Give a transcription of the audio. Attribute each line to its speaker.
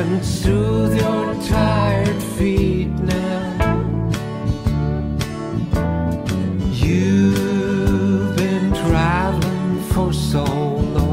Speaker 1: and soothe your tired feet now. You've been traveling for so long.